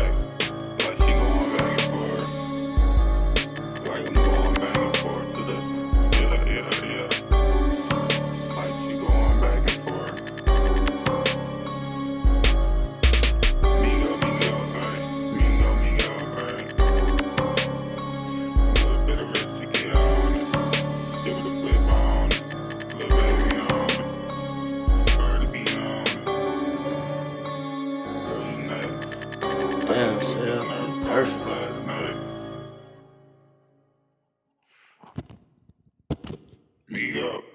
time. Damn, Sal. Perfect. Me up.